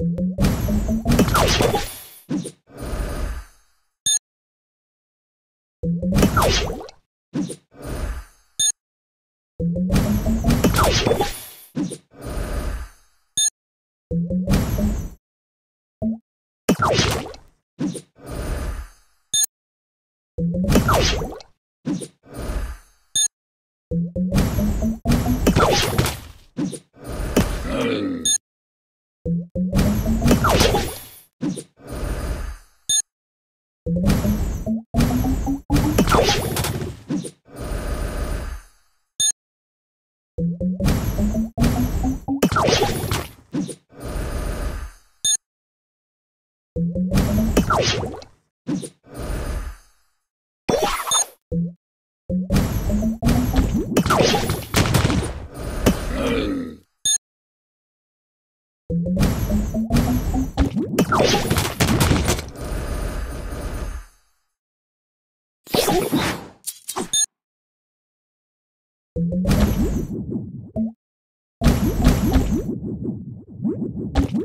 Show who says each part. Speaker 1: Hey. you you